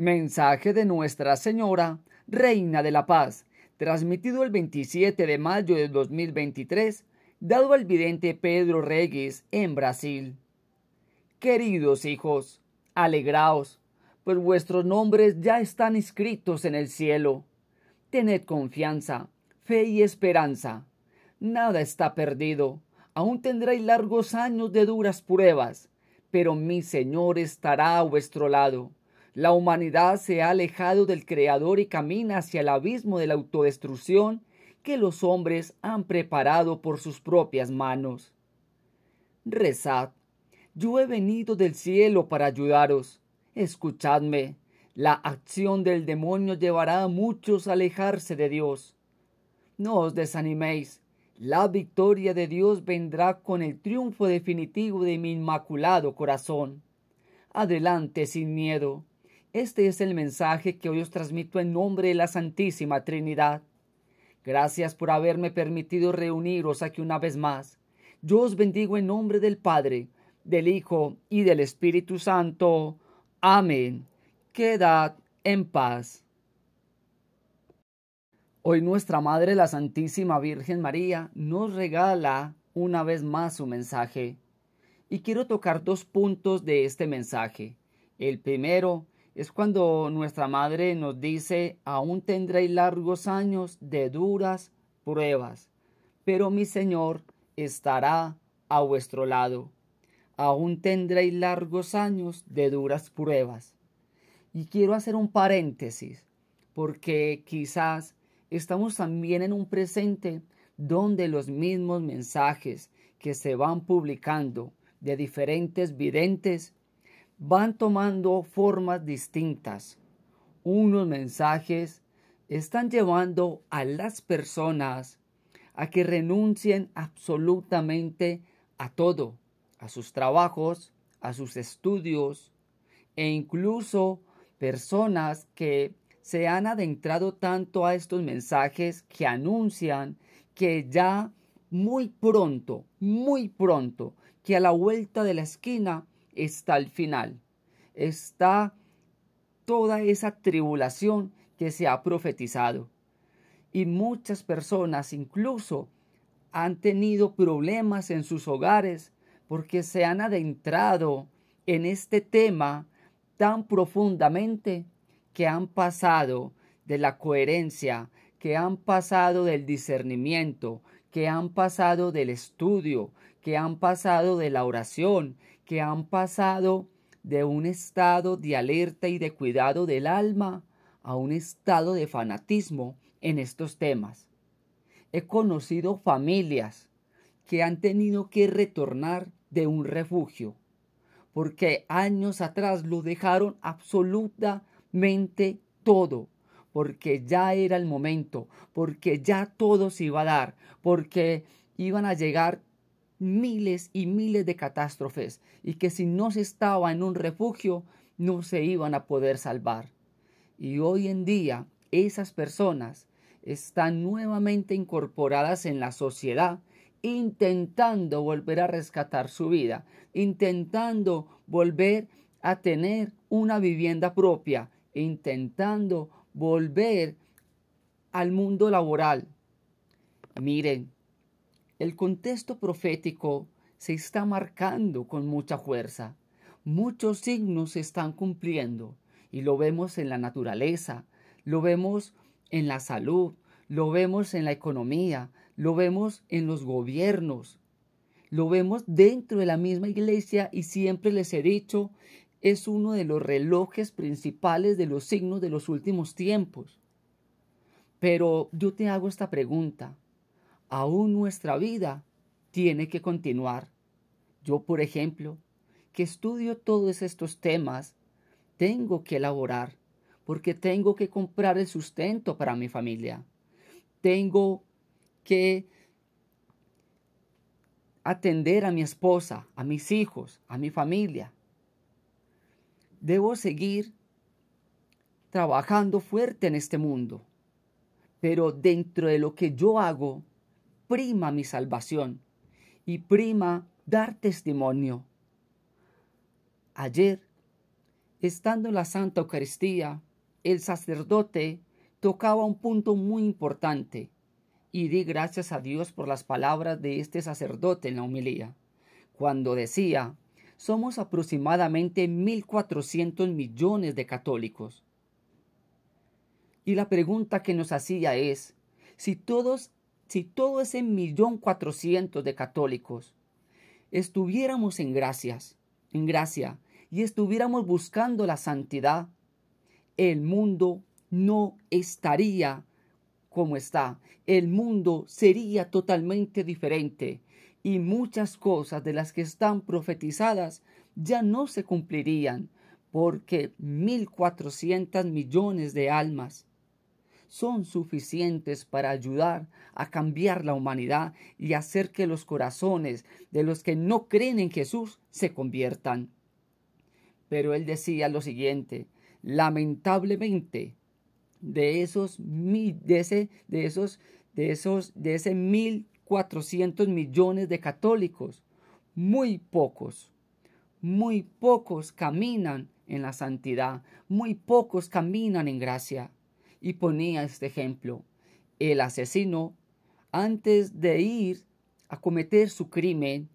Mensaje de Nuestra Señora, Reina de la Paz, transmitido el 27 de mayo de 2023, dado al vidente Pedro Reyes en Brasil. Queridos hijos, alegraos, pues vuestros nombres ya están inscritos en el cielo. Tened confianza, fe y esperanza. Nada está perdido. Aún tendréis largos años de duras pruebas, pero mi Señor estará a vuestro lado. La humanidad se ha alejado del Creador y camina hacia el abismo de la autodestrucción que los hombres han preparado por sus propias manos. Rezad, yo he venido del cielo para ayudaros. Escuchadme, la acción del demonio llevará a muchos a alejarse de Dios. No os desaniméis, la victoria de Dios vendrá con el triunfo definitivo de mi inmaculado corazón. Adelante sin miedo. Este es el mensaje que hoy os transmito en nombre de la Santísima Trinidad. Gracias por haberme permitido reuniros aquí una vez más. Yo os bendigo en nombre del Padre, del Hijo y del Espíritu Santo. Amén. Quedad en paz. Hoy nuestra Madre la Santísima Virgen María nos regala una vez más su mensaje. Y quiero tocar dos puntos de este mensaje. El primero es cuando nuestra Madre nos dice, aún tendréis largos años de duras pruebas, pero mi Señor estará a vuestro lado. Aún tendréis largos años de duras pruebas. Y quiero hacer un paréntesis, porque quizás estamos también en un presente donde los mismos mensajes que se van publicando de diferentes videntes van tomando formas distintas. Unos mensajes están llevando a las personas a que renuncien absolutamente a todo, a sus trabajos, a sus estudios e incluso personas que se han adentrado tanto a estos mensajes que anuncian que ya muy pronto, muy pronto, que a la vuelta de la esquina está el final, está toda esa tribulación que se ha profetizado. Y muchas personas incluso han tenido problemas en sus hogares porque se han adentrado en este tema tan profundamente que han pasado de la coherencia, que han pasado del discernimiento, que han pasado del estudio, que han pasado de la oración, que han pasado de un estado de alerta y de cuidado del alma a un estado de fanatismo en estos temas. He conocido familias que han tenido que retornar de un refugio, porque años atrás lo dejaron absoluta mente todo, porque ya era el momento, porque ya todo se iba a dar, porque iban a llegar miles y miles de catástrofes y que si no se estaba en un refugio no se iban a poder salvar. Y hoy en día esas personas están nuevamente incorporadas en la sociedad, intentando volver a rescatar su vida, intentando volver a tener una vivienda propia, intentando volver al mundo laboral. Miren, el contexto profético se está marcando con mucha fuerza. Muchos signos se están cumpliendo y lo vemos en la naturaleza, lo vemos en la salud, lo vemos en la economía, lo vemos en los gobiernos, lo vemos dentro de la misma iglesia y siempre les he dicho es uno de los relojes principales de los signos de los últimos tiempos. Pero yo te hago esta pregunta. Aún nuestra vida tiene que continuar. Yo, por ejemplo, que estudio todos estos temas, tengo que elaborar, porque tengo que comprar el sustento para mi familia. Tengo que atender a mi esposa, a mis hijos, a mi familia debo seguir trabajando fuerte en este mundo. Pero dentro de lo que yo hago, prima mi salvación y prima dar testimonio. Ayer estando en la Santa Eucaristía, el sacerdote tocaba un punto muy importante y di gracias a Dios por las palabras de este sacerdote en la homilía, cuando decía, somos aproximadamente 1.400 millones de católicos. Y la pregunta que nos hacía es, si todos, si todo ese millón cuatrocientos de católicos estuviéramos en gracias, en gracia, y estuviéramos buscando la santidad, el mundo no estaría como está. El mundo sería totalmente diferente y muchas cosas de las que están profetizadas ya no se cumplirían porque 1.400 millones de almas son suficientes para ayudar a cambiar la humanidad y hacer que los corazones de los que no creen en Jesús se conviertan. Pero él decía lo siguiente, lamentablemente, de esos de ese, de esos, de esos, de ese mil cuatrocientos millones de católicos, muy pocos, muy pocos caminan en la santidad, muy pocos caminan en gracia. Y ponía este ejemplo. El asesino, antes de ir a cometer su crimen,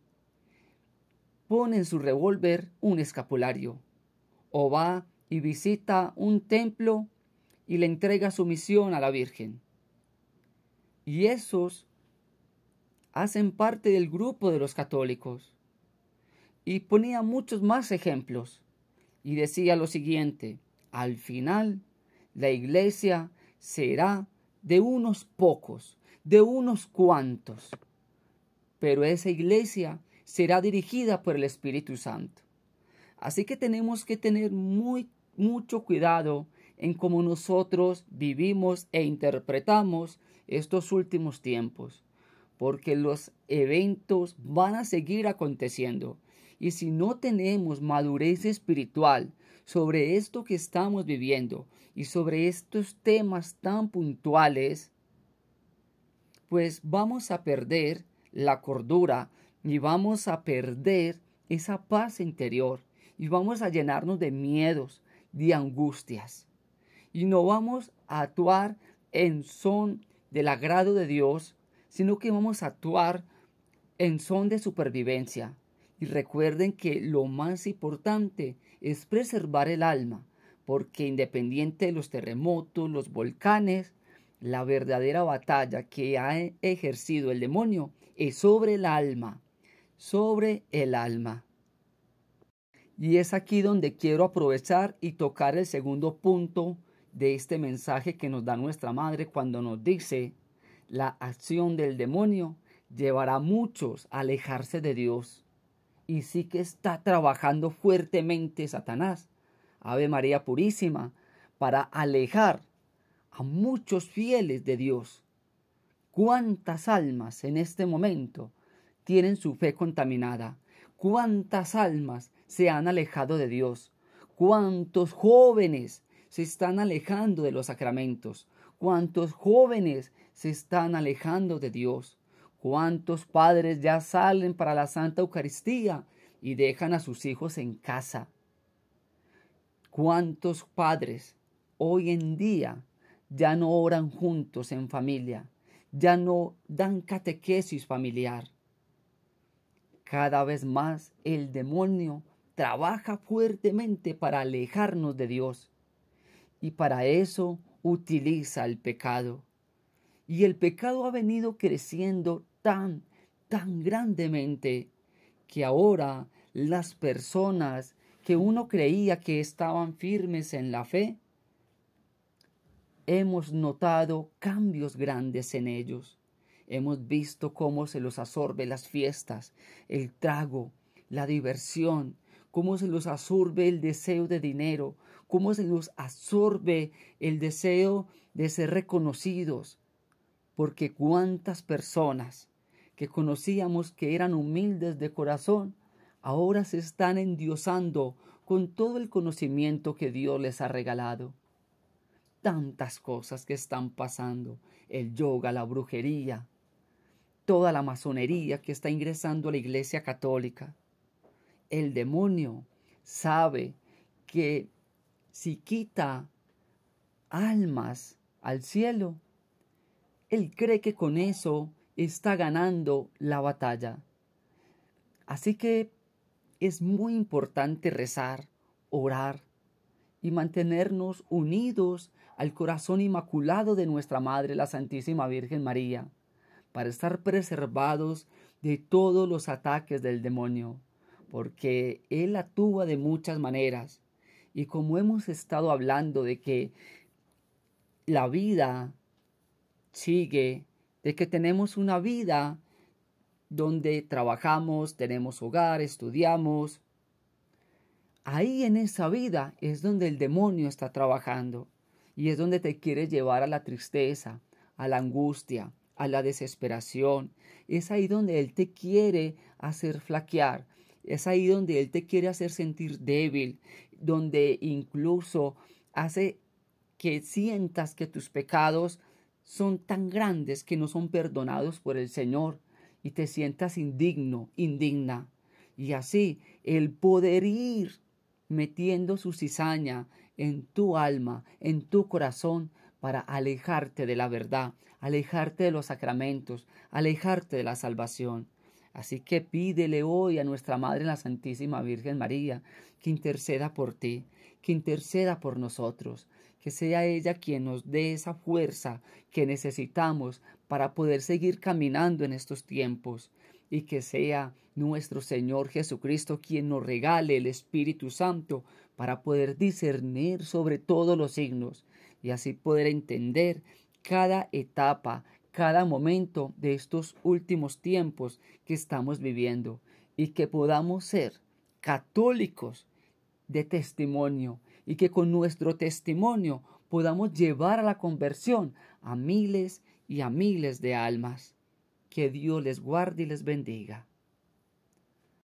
pone en su revólver un escapulario, o va y visita un templo y le entrega su misión a la Virgen. Y esos hacen parte del grupo de los católicos. Y ponía muchos más ejemplos. Y decía lo siguiente, al final la iglesia será de unos pocos, de unos cuantos, pero esa iglesia será dirigida por el Espíritu Santo. Así que tenemos que tener muy mucho cuidado en cómo nosotros vivimos e interpretamos estos últimos tiempos, porque los eventos van a seguir aconteciendo. Y si no tenemos madurez espiritual sobre esto que estamos viviendo y sobre estos temas tan puntuales, pues vamos a perder la cordura y vamos a perder esa paz interior y vamos a llenarnos de miedos, de angustias. Y no vamos a actuar en son del agrado de Dios, sino que vamos a actuar en son de supervivencia. Y recuerden que lo más importante es preservar el alma, porque independiente de los terremotos, los volcanes, la verdadera batalla que ha ejercido el demonio es sobre el alma, sobre el alma. Y es aquí donde quiero aprovechar y tocar el segundo punto de este mensaje que nos da nuestra madre cuando nos dice, la acción del demonio llevará a muchos a alejarse de Dios. Y sí que está trabajando fuertemente Satanás, Ave María Purísima, para alejar a muchos fieles de Dios. ¿Cuántas almas en este momento tienen su fe contaminada? ¿Cuántas almas se han alejado de Dios. ¿Cuántos jóvenes se están alejando de los sacramentos? ¿Cuántos jóvenes se están alejando de Dios? ¿Cuántos padres ya salen para la Santa Eucaristía y dejan a sus hijos en casa? ¿Cuántos padres hoy en día ya no oran juntos en familia? Ya no dan catequesis familiar. Cada vez más el demonio trabaja fuertemente para alejarnos de Dios. Y para eso utiliza el pecado. Y el pecado ha venido creciendo tan, tan grandemente que ahora las personas que uno creía que estaban firmes en la fe, hemos notado cambios grandes en ellos. Hemos visto cómo se los absorbe las fiestas, el trago, la diversión, cómo se los absorbe el deseo de dinero, cómo se los absorbe el deseo de ser reconocidos. Porque cuántas personas que conocíamos que eran humildes de corazón, ahora se están endiosando con todo el conocimiento que Dios les ha regalado. Tantas cosas que están pasando, el yoga, la brujería, toda la masonería que está ingresando a la Iglesia Católica el demonio sabe que si quita almas al cielo, él cree que con eso está ganando la batalla. Así que es muy importante rezar, orar y mantenernos unidos al corazón inmaculado de nuestra Madre, la Santísima Virgen María, para estar preservados de todos los ataques del demonio, porque Él actúa de muchas maneras. Y como hemos estado hablando de que la vida sigue, de que tenemos una vida donde trabajamos, tenemos hogar, estudiamos, ahí en esa vida es donde el demonio está trabajando y es donde te quiere llevar a la tristeza, a la angustia, a la desesperación. Es ahí donde Él te quiere hacer flaquear. Es ahí donde Él te quiere hacer sentir débil, donde incluso hace que sientas que tus pecados son tan grandes que no son perdonados por el Señor y te sientas indigno, indigna. Y así el poder ir metiendo su cizaña en tu alma, en tu corazón, para alejarte de la verdad, alejarte de los sacramentos, alejarte de la salvación. Así que pídele hoy a nuestra Madre la Santísima Virgen María que interceda por ti, que interceda por nosotros, que sea ella quien nos dé esa fuerza que necesitamos para poder seguir caminando en estos tiempos y que sea nuestro Señor Jesucristo quien nos regale el Espíritu Santo para poder discernir sobre todos los signos y así poder entender cada etapa, cada momento de estos últimos tiempos que estamos viviendo y que podamos ser católicos de testimonio y que con nuestro testimonio podamos llevar a la conversión a miles y a miles de almas. Que Dios les guarde y les bendiga.